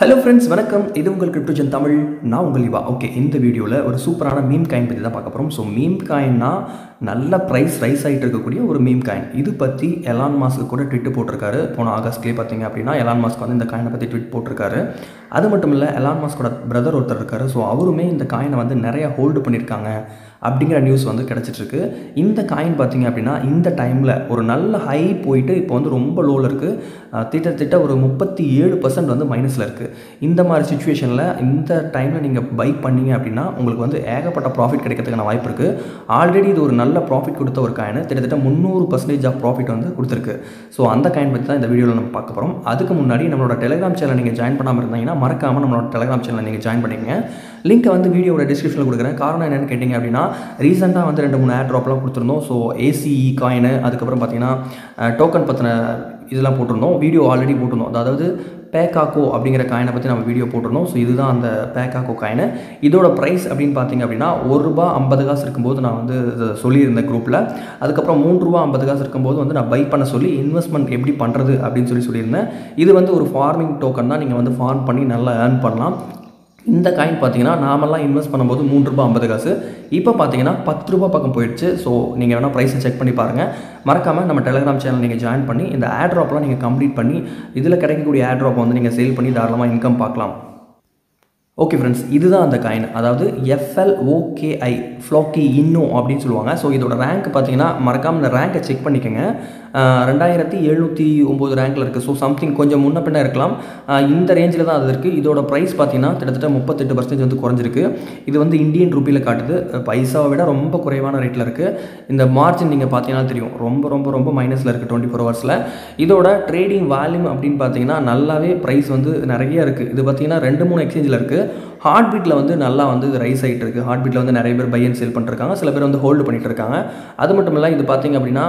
Hello friends வணக்கம். இது உங்கள் கிரிப்டோஜன் தமிழ். நான் உங்கள் இவா. ஓகே இந்த வீடியோவில் ஒரு சூப்பரான மீம் காயின் பற்றி தான் பார்க்க போகிறோம் ஸோ மீம் காயின்னா நல்ல ப்ரைஸ் ரைஸ் ஆகிட்டு இருக்கக்கூடிய ஒரு மீம் காயின் இது பற்றி எலான் மாஸ்க்கு கூட ட்விட்டு போட்டிருக்காரு. போன ஆகஸ்ட்லேயே பார்த்தீங்க அப்படின்னா எலான் மாஸ்க் வந்து இந்த காயினை பற்றி ட்விட் போட்டிருக்காரு. அது மட்டும் இல்லை எலான் மாஸ்கோட பிரதர் ஒருத்தர் இருக்காரு. ஸோ அவருமே இந்த காயினை வந்து நிறைய ஹோல்டு பண்ணியிருக்காங்க அப்படிங்கிற நியூஸ் வந்து கிடச்சிட்ருக்கு. இந்த காயின் பார்த்தீங்க அப்படின்னா இந்த டைமில் ஒரு நல்ல ஹை போயிட்டு இப்போ வந்து ரொம்ப லோவில் இருக்குது திட்டத்திட்ட ஒரு முப்பத்தி ஏழு பர்சன்ட் வந்து மைனஸில் இருக்குது இந்த மாதிரி சுச்சுவேஷனில் இந்த டைமில் நீங்கள் பை பண்ணீங்க அப்படின்னா உங்களுக்கு வந்து ஏகப்பட்ட ப்ராஃபிட் கிடைக்கிறதுக்கான வாய்ப்பு இருக்குது ஆல்ரெடி இது ஒரு நல்ல ப்ராஃபிட் கொடுத்த ஒரு காயின் கிட்டத்தட்ட முந்நூறு பர்சன்டேஜ் ஆஃப் ப்ராஃபிட் வந்து கொடுத்துருக்கு. ஸோ அந்த காயின் பற்றி தான் இந்த வீடியோவில் நம்ம பார்க்க போகிறோம் அதுக்கு முன்னாடி நம்மளோட டெலிகிராம் சேனல் நீங்கள் ஜாயின் பண்ணாமல் இருந்தீங்கன்னா மறக்காமல் நம்மளோட டெலகிராம் சேனல் நீங்கள் ஜாயின் பண்ணிக்கங்க. லிங்க்கை வந்து வீடியோட டிஸ்கிரிப்ஷனில் கொடுக்குறேன். காரணம் என்னென்னு கேட்டிங்க அப்படின்னா ரீசெண்டாக வந்து ரெண்டு மூணு ஏர் ட்ராப்லாம் கொடுத்துருந்தோம். ஸோ ஏசிஇ காயின் அதுக்கப்புறம் பார்த்தீங்கன்னா டோக்கன் பற்றின இதெல்லாம் போட்டிருந்தோம். வீடியோ ஆல்ரெடி போட்டிருந்தோம். அதாவது பேக்காக்கோ அப்படிங்கிற காயினை பற்றி நம்ம வீடியோ போட்டிருந்தோம். ஸோ இதுதான் அந்த பேக்காக்கோ காயினு இதோட ப்ரைஸ் அப்படின்னு பார்த்தீங்க அப்படின்னா ஒரு ரூபா ஐம்பது காசு இருக்கும்போது நான் வந்து இதை சொல்லியிருந்தேன் குரூப்பில் அதுக்கப்புறம் மூன்று ரூபா ஐம்பது காசு இருக்கும்போது வந்து நான் பை பண்ண சொல்லி இன்வெஸ்ட்மெண்ட் எப்படி பண்ணுறது அப்படின்னு சொல்லி சொல்லியிருந்தேன். இது வந்து ஒரு ஃபார்மிங் டோக்கன் தான். நீங்கள் வந்து ஃபார்ம் பண்ணி நல்லா ஏர்ன் பண்ணலாம். இந்த காயின் பார்த்தீங்கன்னா நாமெல்லாம் இன்வெஸ்ட் பண்ணும்போது மூணு ரூபா ஐம்பது காசு. இப்போ பார்த்தீங்கன்னா பத்து ரூபா பக்கம் போயிடுச்சு. ஸோ நீங்கள் வேணால் ப்ரைஸை செக் பண்ணி பாருங்கள் மறக்காமல் நம்ம டெலிகிராம் சேனல் நீங்கள் ஜாயின் பண்ணி இந்த ஆட் ட்ராப்லாம் நீங்கள் கம்ப்ளீட் பண்ணி இதில் கிடைக்கக்கூடிய ஆட் ட்ராப் வந்து நீங்கள் சேல் பண்ணி தாராளமாக இன்கம் பார்க்கலாம். ஓகே ஃப்ரெண்ட்ஸ் இதுதான் அந்த காயின் அதாவது எஃப்எல் ஓகேஐ ஃப்ளாக்கி இன்னோ அப்படின்னு சொல்லுவாங்க. ஸோ இதோட ரேங்க் பார்த்தீங்கன்னா மறக்காமல் இந்த ரேங்கை செக் பண்ணிக்கோங்க. ரெண்டாயிரத்தி எழுநூற்றி ஒம்பது ரேங்கில் இருக்குது ஸோ சம்திங் கொஞ்சம் முன்ன பின்ன இருக்கலாம். இந்த ரேஞ்சில் தான் அது இருக்குது இதோட ப்ரைஸ் பார்த்தீங்கன்னா கிட்டத்தட்ட முப்பத்தெட்டு பர்சன்டேஜ் வந்து குறைஞ்சிருக்கு. இது வந்து இந்தியன் ருப்பியில் காட்டுது. பைசாவை விட ரொம்ப குறைவான ரேட்டில் இருக்குது இந்த மார்ஜின் நீங்கள் பார்த்தீங்கன்னா தெரியும். ரொம்ப ரொம்ப ரொம்ப மைனஸில் இருக்குது டுவெண்ட்டி ஃபோர் ஹவர்ஸில் இதோட ட்ரேடிங் வால்யூம் அப்படின்னு பார்த்தீங்கன்னா நல்லாவே ப்ரைஸ் வந்து நிறைய இருக்குது இது பார்த்தீங்கன்னா ரெண்டு மூணு எக்ஸ்சேஞ்சில் இருக்குது ஹார்ட் பீட்டில் வந்து நல்லா வந்து ரைஸ் ஆகிட்டு இருக்குது ஹார்ட் பீட்டில் வந்து நிறைய பேர் பை அண்ட் சேல் பண்ணிருக்காங்க சில பேர் வந்து ஹோல்டு பண்ணிட்டு இருக்காங்க அது மட்டும் இல்லை இது பார்த்தீங்க அப்படின்னா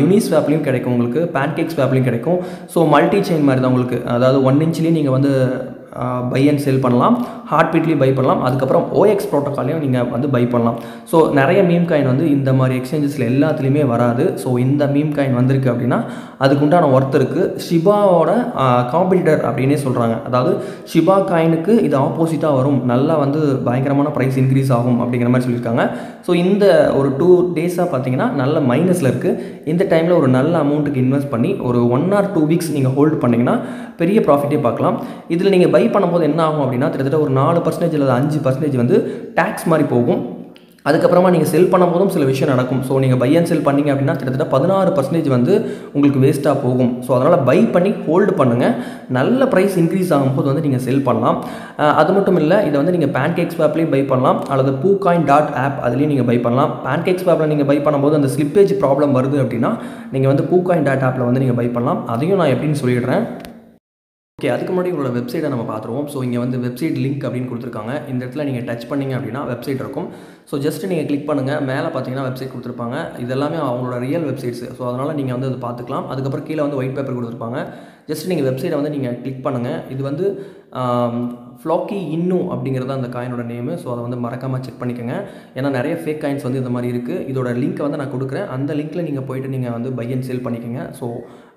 யூனிஸ் வேப்லையும் கிடைக்கும் உங்களுக்கு. பேன்கேக் வேப்லையும் கிடைக்கும். ஸோ மல்டி செயின் மாதிரி தான் உங்களுக்கு. அதாவது ஒன் இன்ச்லேயும் நீங்கள் வந்து பை அண்ட் செல் பண்ணலாம். ஹார்ட் பீட்லேயும் பை பண்ணலாம். அதுக்கப்புறம் ஓஎக்ஸ் ப்ரோட்டோக்காலையும் நீங்கள் வந்து பை பண்ணலாம். ஸோ நிறைய மீம் காயின் வந்து இந்த மாதிரி எக்ஸ்சேஞ்சஸில் எல்லாத்துலேயுமே வராது. ஸோ இந்த மீம் காயின் வந்திருக்கு அப்படின்னா அதுக்கு உண்டான ஒர்த் இருக்குது ஷிபாவோட காம்படிட்டர் அப்படின்னே சொல்கிறாங்க அதாவது ஷிபா காயினுக்கு இது ஆப்போசிட்டாக வரும். நல்லா வந்து பயங்கரமான ப்ரைஸ் இன்க்ரீஸ் ஆகும் அப்படிங்கிற மாதிரி சொல்லியிருக்காங்க. ஸோ இந்த ஒரு டூ டேஸாக பார்த்தீங்கன்னா நல்ல மைனஸில் இருக்குது இந்த டைமில் ஒரு நல்ல அமௌண்ட்டுக்கு இன்வெஸ்ட் பண்ணி ஒரு ஒன் ஆர் டூ வீக்ஸ் நீங்கள் ஹோல்டு பண்ணிங்கன்னா பெரிய ப்ராஃபிட்டே பார்க்கலாம். இதில் நீங்கள் பை பண்ணும்போது என்ன ஆகும் அப்படின்னா கிட்டத்தட்ட ஒரு நாலு பர்சன்டேஜ் இல்லை அஞ்சு பர்சன்டேஜ் வந்து டேக்ஸ் மாதிரி போகும். அதுக்கப்புறமா நீங்கள் செல் பண்ணும்போதும் சில விஷயம் நடக்கும். ஸோ நீங்கள் பை அண்ட் செல் பண்ணிங்க அப்படின்னா கிட்டத்தட்ட பதினாறு பர்சன்டேஜ் வந்து உங்களுக்கு வேஸ்ட்டாக போகும். ஸோ அதனால் பை பண்ணி ஹோல்டு பண்ணுங்கள் நல்ல ப்ரைஸ் இன்க்ரீஸ் ஆகும்போது வந்து நீங்கள் செல் பண்ணலாம். அது மட்டும் இல்லை இதை வந்து நீங்கள் பேன்கேக்ஸ் ஆப்லேயும் பை பண்ணலாம். அல்லது பூ காயின் டாட் ஆப் அதுலேயும் நீங்கள் பை பண்ணலாம். பேன்கேக்ஸ் ஆப்பில் நீங்கள் பை பண்ணும்போது அந்த ஸ்லிப்பேஜ் ப்ராப்ளம் வருது அப்படின்னா நீங்கள் வந்து பூ காயின் டாட் ஆப்பில் வந்து நீங்கள் பை பண்ணலாம். அதையும் நான் எப்படின்னு சொல்லிடுறேன். ஓகே அதுக்கு முன்னாடி உங்களோட வெப்சைட்டை நம்ம பார்த்துருவோம். ஸோ இங்கே வந்து வெப்சைட் லிங்க் அப்படின்னு கொடுத்துருக்காங்க. இந்த இடத்துல நீங்கள் டச் பண்ணிங்க அப்படின்னா வெப்சைட் இருக்கும். ஸோ ஜஸ்ட் நீங்கள் கிளிக் பண்ணுங்கள் மேலே பார்த்தீங்கன்னா வெப்சைட் கொடுத்துருப்பாங்க. இதெல்லாமே அவங்களோட ரியல் வெப்சைட்ஸ் ஸோ அதனால் நீங்கள் வந்து அதை பார்த்துக்கலாம். அதுக்கப்புறம் கீழே வந்து ஒயிட் பேப்பர் கொடுத்துருப்பாங்க. ஜஸ்ட் நீங்கள் வெப்சைட்டை வந்து நீங்கள் கிளிக் பண்ணுங்கள் இது வந்து ஃப்ளாக்கி இன்னும் அப்படிங்கிறது அந்த காயினோட நேமு ஸோ அதை வந்து மறக்காமல் செக் பண்ணிக்கோங்க. ஏன்னா நிறைய ஃபேக் காயின்ஸ் வந்து இந்த மாதிரி இருக்குது இதோட லிங்க்கை வந்து நான் கொடுக்குறேன். அந்த லிங்க்கில் நீங்கள் போயிட்டு நீங்கள் வந்து பை அண்ட் சேல் பண்ணிக்கோங்க. ஸோ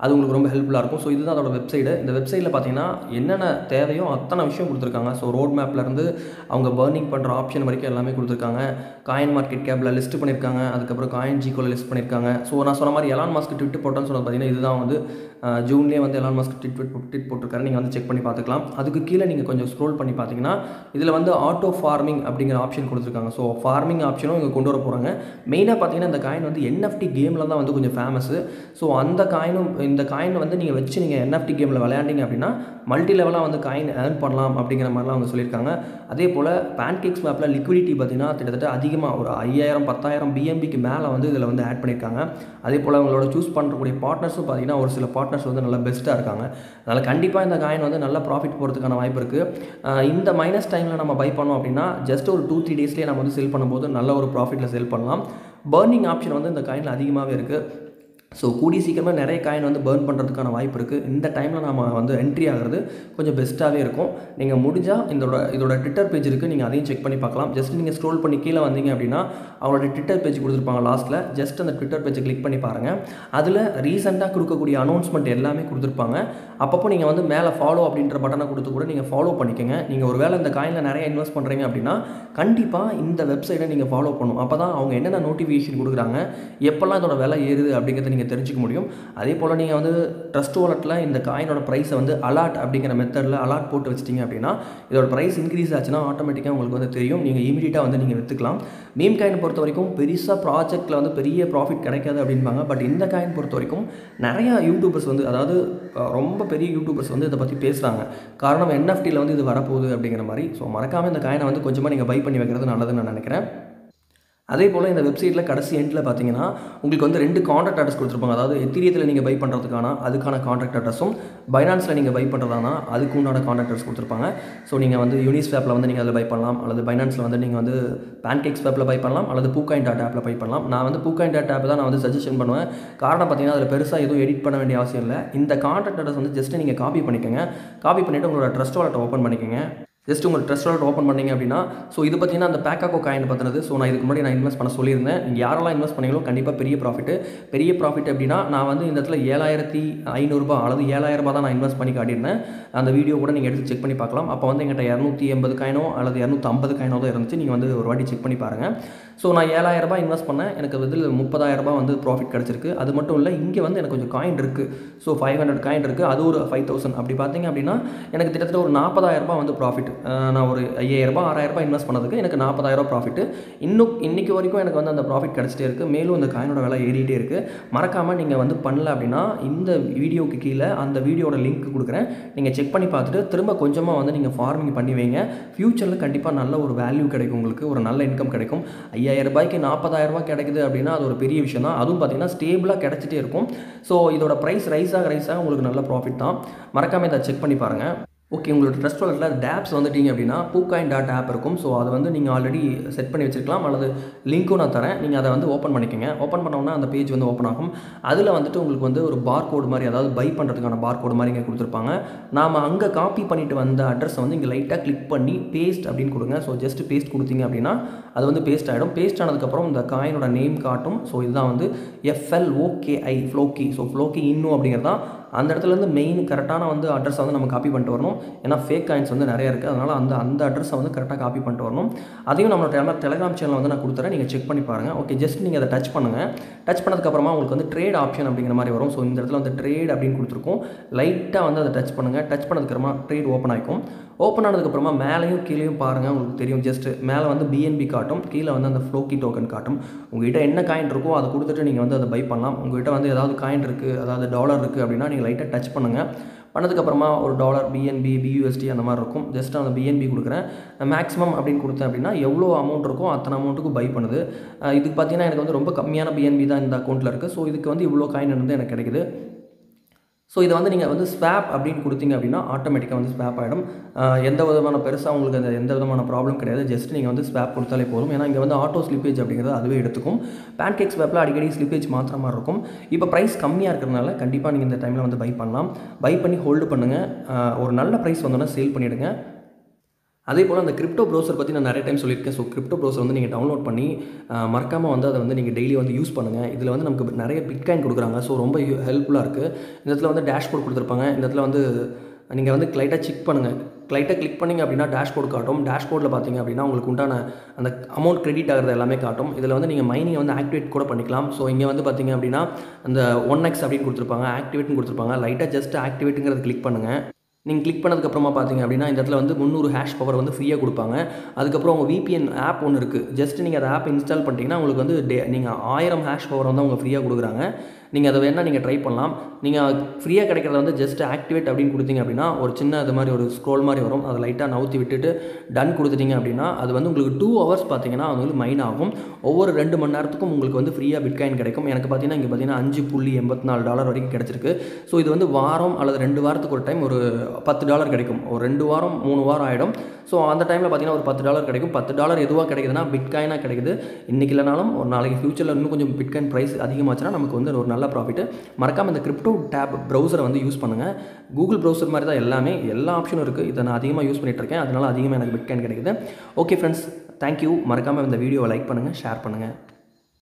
அது உங்களுக்கு ரொம்ப ஹெல்ப்ஃபுல்லாக இருக்கும். ஸோ இதுதான் அதோட வெப்சைடு இந்த வெப்சைட்டில் பார்த்தீங்கன்னா என்னென்ன தேவையோ அத்தனை விஷயம் கொடுத்துருக்காங்க. ஸோ ரோட் மேப்லேருந்து அவங்க பர்னிங் பண்ணுற ஆப்ஷன் வரைக்கும் எல்லாமே கொடுத்துருக்காங்க. காயின் மார்க்கெட் கேப்பில் லிஸ்ட் பண்ணியிருக்காங்க அதுக்கப்புறம் காயின் ஜிகோவில் லிஸ்ட் பண்ணியிருக்காங்க ஸோ நான் சொன்ன மாதிரி எலான் மாஸ்க்கு ட்விட்டு போட்டேன்னு சொன்னது பார்த்தீங்கன்னா இதுதான் வந்து ஜூன்லேயே வந்து எலான் மாஸ்க் ட்விட் ட்விட் போட்டிருக்காரு. நீங்கள் வந்து செக் பண்ணி பார்த்துக்கலாம். அதுக்கு கீழே நீங்கள் கொஞ்சம் ஸ்க்ரோல் பண்ணி பார்த்தீங்கன்னா இதில் வந்து ஆட்டோ ஃபார்மிங் அப்படிங்கிற ஆப்ஷன் கொடுத்துருக்காங்க. ஸோ ஃபார்மிங் ஆப்ஷனும் இங்கே கொண்டு வர போகிறாங்க மெயினாக பார்த்தீங்கன்னா இந்த காயின் வந்து என்எஃப்டி கேமில் தான் வந்து கொஞ்சம் ஃபேமஸு ஸோ அந்த காயினும் இந்த காயின் வந்து நீங்கள் வச்சு நீங்கள் என்எஃப்டி கேமில் விளையாண்டிங்க அப்படின்னா மல்டி லெவலாக வந்து காயின் ஏர்ன் பண்ணலாம் அப்படிங்கிற மாதிரிலாம் அவங்க சொல்லியிருக்காங்க. அதே போல் பேன்கேக்ஸ் மேப்பில் லிக்விடிட்டி பார்த்தீங்கன்னா கிட்டத்தட்ட அதிகமாக ஒரு ஐயாயிரம் பத்தாயிரம் பிஎம்பிக்கு மேலே வந்து இதில் வந்து ஆட் பண்ணியிருக்காங்க. அதே போல் அவங்களோட சூஸ் பண்ணுறக்கூடிய பார்ட்னர்ஸும் பார்த்தீங்கன்னா ஒரு சில பார்ட்னர்ஸ் வந்து நல்லா பெஸ்ட்டாக இருக்காங்க. அதனால் கண்டிப்பாக இந்த காயின் வந்து நல்ல ப்ராஃபிட் போகிறதுக்கான வாய்ப்பு இருக்குது இந்த மைனஸ் டைமில் நம்ம பை பண்ணோம் அப்படின்னா ஜஸ்ட் ஒரு டூ த்ரீ டேஸ்லேயே நம்ம வந்து செல் பண்ணும்போது நல்ல ஒரு ப்ராஃபிட்டில் செல் பண்ணலாம். பர்னிங் ஆப்ஷன் வந்து இந்த காயினில் அதிகமாகவே இருக்குது ஸோ கூடிய சீக்கிரமாக நிறைய காயின் வந்து பேர்ன் பண்ணுறதுக்கான வாய்ப்பு இருக்குது இந்த டைமில் நம்ம வந்து என்ட்ரி ஆகிறது கொஞ்சம் பெஸ்ட்டாகவே இருக்கும். நீங்கள் முடிஞ்சால் இதோட இதோட ட்விட்டர் பேஜ் இருக்குது நீங்கள் அதையும் செக் பண்ணி பார்க்கலாம். ஜஸ்ட் நீங்கள் ஸ்க்ரோல் பண்ணி கீழே வந்தீங்க அப்படின்னா அவங்களோட ட்விட்டர் பேஜ் கொடுத்துருப்பாங்க லாஸ்ட்டில் ஜஸ்ட் அந்த ட்விட்டர் பேஜை கிளிக் பண்ணி பாருங்கள் அதில் ரீசெண்டாக கொடுக்கக்கூடிய அனௌன்ஸ்மெண்ட் எல்லாமே கொடுத்துருப்பாங்க. அப்பப்போ நீங்கள் வந்து மேலே ஃபாலோ அப்படின்ற பட்டனை கொடுத்து கூட நீங்கள் ஃபாலோ பண்ணிக்கோங்க. நீங்கள் ஒரு வேளை இந்த காயினில் நிறைய இன்வெஸ்ட் பண்ணுறீங்க அப்படின்னா கண்டிப்பாக இந்த வெப்சைட்டை நீங்கள் ஃபாலோ பண்ணணும் அப்போ தான் அவங்க என்னென்ன நோட்டிஃபிகேஷன் கொடுக்குறாங்க எப்போல்லாம் இதோட விலை ஏறுது அப்படிங்கிறத நீங்கள் தெரிஞ்சுக்க முடியும். அதே போல் நீங்கள் வந்து ட்ரஸ்ட் வாலெட்டில் இந்த காயினோட ப்ரைஸை வந்து அலாட் அப்படிங்கிற மெத்தடில் அலாட் போட்டு வச்சிட்டிங்க அப்படின்னா இதோட ப்ரைஸ் இன்க்ரீஸ் ஆச்சுன்னா ஆட்டோமேட்டிக்காக உங்களுக்கு வந்து தெரியும். நீங்கள் இமீடியட்டாக வந்து நீங்கள் விற்றுக்கலாம் மீம் காயின் பொறுத்த வரைக்கும் பெருசாக ப்ராஜெக்ட்டில் வந்து பெரிய ப்ராஃபிட் கிடைக்காது அப்படின்பாங்க பட் இந்த காயின் பொறுத்த வரைக்கும் நிறையா யூடியூபர்ஸ் வந்து அதாவது ரொம்ப பெரிய யூடியூபர்ஸ் வந்து இதை பற்றி பேசுகிறாங்க காரணம் என்எஃப்டியில் வந்து இது வரப்போகுது அப்படிங்கிற மாதிரி. ஸோ மறக்காமல் இந்த காயினை வந்து கொஞ்சமாக நீங்கள் பை பண்ணி வைக்கிறது நல்லதுன்னு நான் நினைக்கிறேன். அதே போல் இந்த வெப்சைட்டில் கடைசி எண்டில் பார்த்தீங்கன்னா உங்களுக்கு வந்து ரெண்டு காண்டாக்ட் அட்ரஸ் கொடுத்துருப்பாங்க. அதாவது எத்திரியத்தில் நீங்கள் பை பண்ணுறதுக்கான அதுக்கான காண்டாக்ட் அட்ரஸும் பைனான்ஸில் நீங்கள் பை பண்ணுறதானா அதுக்கு உண்டான காண்டாக்ட் அட்ரஸ் கொடுத்துருப்பாங்க. ஸோ நீங்கள் வந்து யூனிஸ்வேப்பில் வந்து நீங்கள் அதில் பை பண்ணலாம். அல்லது பைனான்ஸில் வந்து நீங்கள் வந்து பேன்கேக்ஸ் வேப்பில் பை பண்ணலாம். அல்லது பூக்காயின் டாட் ஆப்பில் பை பண்ணலாம். நான் வந்து பூக்காயின் டாட் ஆப் தான் நான் வந்து சஜஷன் பண்ணுவேன். காரணம் பார்த்தீங்கன்னா அதில் பெருசாக எதுவும் எடிட் பண்ண வேண்டிய அவசியம் இல்லை. இந்த காண்டாக்ட் அட்ரஸ் வந்து ஜஸ்ட்டு நீங்கள் காப்பி பண்ணிக்கோங்க. காப்பி பண்ணிவிட்டு உங்களோட ட்ரஸ்ட் வாலெட்டை ஓப்பன் பண்ணிக்கோங்க. ஜஸ்ட் உங்கள் ட்ரெஸ்ட் வாலெட் ஓப்பன் பண்ணீங்க அப்படின்னா ஸோ இது பார்த்தீங்கன்னா அந்த பேக்காக்கோ காயின் பற்றினது ஸோ நான் இதுக்கு முன்னாடி நான் இன்வெஸ்ட் பண்ண சொல்லியிருந்தேன். நீங்கள் யாரெல்லாம் இன்வெஸ்ட் பண்ணீங்களோ கண்டிப்பாக பெரிய ப்ராஃபிட் பெரிய ப்ராஃபிட் அப்படின்னா நான் வந்து இந்த இடத்துல ஏழாயிரத்தி ஐநூறுரூபா அல்லது ஏழாயிரம் ரூபா தான் நான் இன்வெஸ்ட் பண்ணி காட்டியிருந்தேன். அந்த வீடியோ கூட நீங்கள் எடுத்து செக் பண்ணி பார்க்கலாம். அப்போ வந்து எங்கிட்ட இரநூத்தி எண்பது காயினோ அல்லது இரநூத்தி ஐம்பது காயினோ தான் இருந்துச்சு. நீங்கள் வந்து ஒரு வாட்டி செக் பண்ணி பாருங்கள் ஸோ நான் ஏழாயிரம் ரூபாய் இன்வெஸ்ட் பண்ணேன். எனக்கு இதில் முப்பதாயிரம் ரூபாய் வந்து ப்ராஃபிட் கிடச்சிருக்கு. அது மட்டும் இல்லை இங்கே வந்து எனக்கு கொஞ்சம் காயின் இருக்குது ஸோ ஃபைவ் ஹண்ட்ரட் காயின் இருக்குது அது ஒரு ஃபைவ் தௌசண்ட் அப்படி பார்த்தீங்க அப்படின்னா எனக்கு கிட்டத்தட்ட ஒரு நாற்பதாயிரம் ரூபாய் வந்து ப்ராஃபிட் நான் ஒரு ஐயாயிரரூபா ஆறாயிரரூபா இன்வெஸ்ட் பண்ணதுக்கு எனக்கு நாற்பதாயிரரூபா ப்ராஃபிட் இன்னும் இன்றைக்கு வரைக்கும் எனக்கு வந்து அந்த ப்ராஃபிட் கிடச்சிட்டே இருக்குது மேலும் இந்த காயினோட விலை ஏறிட்டே இருக்குது மறக்காமல் நீங்கள் வந்து பண்ணல அப்படின்னா இந்த வீடியோக்கு கீழே அந்த வீடியோட லிங்க் கொடுக்குறேன். நீங்கள் செக் பண்ணி பார்த்துட்டு திரும்ப கொஞ்சமாக வந்து நீங்கள் ஃபார்மிங் பண்ணி வைங்க. ஃப்யூச்சரில் கண்டிப்பாக நல்ல ஒரு வேல்யூ கிடைக்கும் உங்களுக்கு. ஒரு நல்ல இன்கம் கிடைக்கும். ஐயாயிரம் ரூபாய்க்கு நாற்பதாயிரம் ரூபாய் கிடைக்குது அப்படின்னா அது ஒரு பெரிய விஷயம் தான். அதுவும் பார்த்தீங்கன்னா ஸ்டேபிளாக கிடச்சிட்டே இருக்கும். ஸோ இதோட ப்ரைஸ் ரைஸ் ஆக ரைஸ் ஆக உங்களுக்கு நல்ல ப்ராஃபிட் தான். மறக்காமல் இதை செக் பண்ணி பாருங்கள் ஓகே உங்களோட ட்ரஸ்ட் வாலெட்டில் டேப்ஸ் வந்துட்டீங்க அப்படின்னா பூக்காயின் டாட் ஆப் இருக்கும். ஸோ அதை வந்து நீங்கள் ஆல்ரெடி செட் பண்ணி வச்சிருக்கலாம். அல்லது லிங்க்கும் நான் தரேன். நீங்கள் அதை வந்து ஓப்பன் பண்ணிக்கோங்க. ஓப்பன் பண்ணோன்னா அந்த பேஜ் வந்து ஓப்பன் ஆகும். அதில் வந்துட்டு உங்களுக்கு வந்து ஒரு பார் கோடு மாதிரி அதாவது பை பண்ணுறதுக்கான பார் கோடு மாதிரி இங்கே கொடுத்துருப்பாங்க. நாம் அங்கே காப்பி பண்ணிட்டு வந்த அட்ரஸை வந்து இங்கே லைட்டாக கிளிக் பண்ணி பேஸ்ட் அப்படின்னு கொடுங்க. ஸோ ஜஸ்ட் பேஸ்ட் கொடுத்தீங்க அப்படின்னா அது வந்து பேஸ்ட் ஆகிடும் பேஸ்ட் ஆனதுக்கப்புறம் இந்த காயினோட நேம் காட்டும். ஸோ இதுதான் வந்து எஃப்எல்ஓகேஐ ஃப்ளோக்கி ஸோ ஃப்ளோக்கி இன்னும் அப்படிங்கிறது தான் அந்த இடத்துலேருந்து மெயின் கரெக்டான வந்து அட்ரஸை வந்து நம்ம காப்பி பண்ணிட்டு வரணும். ஏன்னா ஃபேக் காயின்ஸ் வந்து நிறைய இருக்குது அதனால் அந்த அந்த அட்ரஸை வந்து கரெக்டாக காப்பி பண்ணிட்டு வரணும். அதையும் நம்மளோட டெல டெலகிராம் சேனல் வந்து நான் கொடுத்துறேன். நீங்கள் செக் பண்ணி பாருங்கள் ஓகே ஜஸ்ட் நீங்கள் அதை டச் பண்ணுங்கள் டச் பண்ணதுக்கப்புறமா உங்களுக்கு வந்து ட்ரேட் ஆப்ஷன் அப்படிங்கிற மாதிரி வரும். ஸோ இந்த இடத்துல வந்து ட்ரேட் அப்படின்னு கொடுத்துருக்கோம். லைட்டாக வந்து அதை டச் பண்ணுங்கள் டச் பண்ணதுக்கப்புறமா ட்ரேட் ஓப்பன் ஆகிக்கும் ஓப்பன் ஆனதுக்கப்புறமா மேலேயும் கீழேயும் பாருங்கள் உங்களுக்கு தெரியும். ஜஸ்ட் மேலே வந்து பிஎன்பி காட்டும். கீழே வந்து அந்த ஃப்ளோக்கி டோக்கன் காட்டும். உங்கள்கிட்ட என்ன காயின் இருக்கோ அதை கொடுத்துட்டு நீங்கள் வந்து அதை பை பண்ணலாம். உங்கள்கிட்ட வந்து ஏதாவது காயின் இருக்குது அதாவது டாலர் இருக்குது அப்படின்னா நீங்கள் லைட்டாக டச் பண்ணுங்கள் பண்ணதுக்கப்புறமா ஒரு டாலர் பிஎன்பி பியூஎஸ்டி அந்த மாதிரி இருக்கும். ஜஸ்ட் அந்த பிஎன்பி கொடுக்குறேன். மேக்ஸிமம் அப்படின்னு கொடுத்தேன் அப்படின்னா எவ்வளோ அமௌண்ட் இருக்கோ அத்தனை அமௌண்ட்டுக்கு பை பண்ணுது. இதுக்கு பார்த்தீங்கன்னா எனக்கு வந்து ரொம்ப கம்மியான பிஎன்பி தான் இந்த அக்கௌண்ட்டில் இருக்குது ஸோ இதுக்கு வந்து இவ்வளோ காயின் இருந்து எனக்கு கிடைக்குது. ஸோ இதை வந்து நீங்கள் வந்து ஸ்வாப் அப்படின்னு கொடுத்தீங்க அப்படின்னா ஆட்டோமேட்டிக்காக வந்து ஸ்வாப் ஆகிடும் எந்த விதமான பெருசாக உங்களுக்கு அந்த எந்த விதமான ப்ராப்ளம் கிடையாது. ஜஸ்ட் நீங்கள் வந்து ஸ்வாப் கொடுத்தாலே போதும். ஏன்னா இங்கே வந்து ஆட்டோ ஸ்லிப்பேஜ் அப்படிங்கிறது அதுவே எடுத்துக்கும். பேன்கேக் ஸ்வாப்பில் அடிக்கடி ஸ்லிப்பேஜ் மாத்திர மாதிரி இருக்கும். இப்போ ப்ரைஸ் கம்மியாக இருக்கிறதுனால கண்டிப்பாக நீங்கள் இந்த டைமில் வந்து பை பண்ணலாம். பை பண்ணி ஹோல்டு பண்ணுங்கள் ஒரு நல்ல ப்ரைஸ் வந்தோன்னா சேல் பண்ணிவிடுங்க அதே போல் அந்த கிரிப்டோ ப்ரௌசர் பற்றி நான் நிறைய டைம் சொல்லியிருக்கேன். ஸோ கிரிப்டோ ப்ரௌசர் வந்து நீங்கள் டவுன்லோட் பண்ணி மறக்காமல் வந்து அதை வந்து நீங்கள் டெய்லி வந்து யூஸ் பண்ணுங்கள் இதில் வந்து நமக்கு நிறைய பிட்காயின் கொடுக்குறாங்க. ஸோ ரொம்ப ஹெல்ப்ஃபுல்லாக இருக்குது இந்த இடத்துல வந்து டேஷ்போர்ட் கொடுத்துருப்பாங்க. இந்த இடத்துல வந்து நீங்கள் வந்து லைட்டாக செக் பண்ணுங்கள் லைட்டாக கிளிக் பண்ணிங்க அப்படின்னா டேஷ்போர்ட் காட்டும். டேஷ்போர்டில் பார்த்தீங்க அப்படின்னா உங்களுக்கு உண்டான அந்த அமௌண்ட் கிரெடிட் ஆகிறது எல்லாமே காட்டும். இதில் வந்து நீங்கள் மைனிங்கை வந்து ஆக்டிவேட் கூட பண்ணிக்கலாம். ஸோ இங்கே வந்து பார்த்தீங்க அப்படின்னா அந்த ஒன் எக்ஸ் அப்படின்னு கொடுத்துருப்பாங்க. ஆக்டிவேட்னு கொடுத்துருப்பாங்க. லைட்டாக ஜஸ்ட் ஆக்டிவேட்டுங்கிறது கிளிக் பண்ணுங்கள் நீங்கள் கிளிக் பண்ணதுக்கப்புறமா பார்த்தீங்க அப்படின்னா இந்த இடத்துல வந்து முந்நூறு ஹேஷ் பவர் வந்து ஃப்ரீயாக கொடுப்பாங்க. அதுக்கப்புறம் உங்கள் விபிஎன் ஆப் ஒன்று இருக்குது ஜஸ்ட் நீங்கள் அந்த ஆப் இன்ஸ்டால் பண்ணிட்டீங்கன்னா உங்களுக்கு வந்து டே நீங்கள் ஆயிரம் ஹேஷ் பவர் வந்து அவங்க ஃப்ரீயாக கொடுக்குறாங்க. நீங்கள் அதை வேணால் நீங்கள் ட்ரை பண்ணலாம். நீங்கள் ஃப்ரீயாக கிடைக்கிறத வந்து ஜஸ்ட் ஆக்டிவேட் அப்படின்னு கொடுத்தீங்க அப்படின்னா ஒரு சின்ன அது மாதிரி ஒரு ஸ்க்ரோல் மாதிரி வரும். அதை லைட்டாக நவுத்தி விட்டுட்டு டன் கொடுத்துட்டீங்க அப்படின்னா அது வந்து உங்களுக்கு டூ ஹவர்ஸ் பார்த்தீங்கன்னா அது வந்து மைன் ஆகும். ஒவ்வொரு ரெண்டு மணி நேரத்துக்கும் உங்களுக்கு வந்து ஃப்ரீயாக பிட்காயின் கிடைக்கும். எனக்கு பார்த்தீங்கன்னா இங்கே பார்த்தீங்கன்னா அஞ்சு புள்ளி எண்பத்தி நாலு டாலர் வரைக்கும் கிடச்சிருக்கு. ஸோ இது வந்து வாரம் அல்லது ரெண்டு வாரத்துக்கு ஒரு டைம் ஒரு பத்து டாலர் கிடைக்கும். ஒரு ரெண்டு வாரம் மூணு வாரம் ஆகிடும் ஸோ அந்த டைமில் பார்த்தீங்கன்னா ஒரு பத்து டாலர் கிடைக்கும். பத்து டாலர் எதுவாக கிடைக்குதுன்னா பிட்காயினாக கிடைக்குது. இன்றைக்கி இல்லைனாலும் ஒரு நாளைக்கு ஃபியூச்சரில் இன்னும் கொஞ்சம் பிட்காயின் ப்ரைஸ் அதிகமாச்சுன்னா நமக்கு வந்து ஒரு நல்ல நல்ல ப்ராஃபிட்டு மறக்காமல் இந்த கிரிப்டோ டேப் ப்ரௌசரை வந்து யூஸ் பண்ணுங்கள் கூகுள் ப்ரௌசர் மாதிரி தான் எல்லாமே எல்லா ஆப்ஷனும் இருக்குது இதை நான் அதிகமாக யூஸ் பண்ணிகிட்ருக்கேன் இருக்கேன். அதனால அதிகமாக எனக்கு பிட்காயின் கிடைக்குது. ஓகே ஃப்ரெண்ட்ஸ் தேங்க்யூ மறக்காமல் இந்த வீடியோவை லைக் பண்ணுங்கள் ஷேர் பண்ணுங்கள்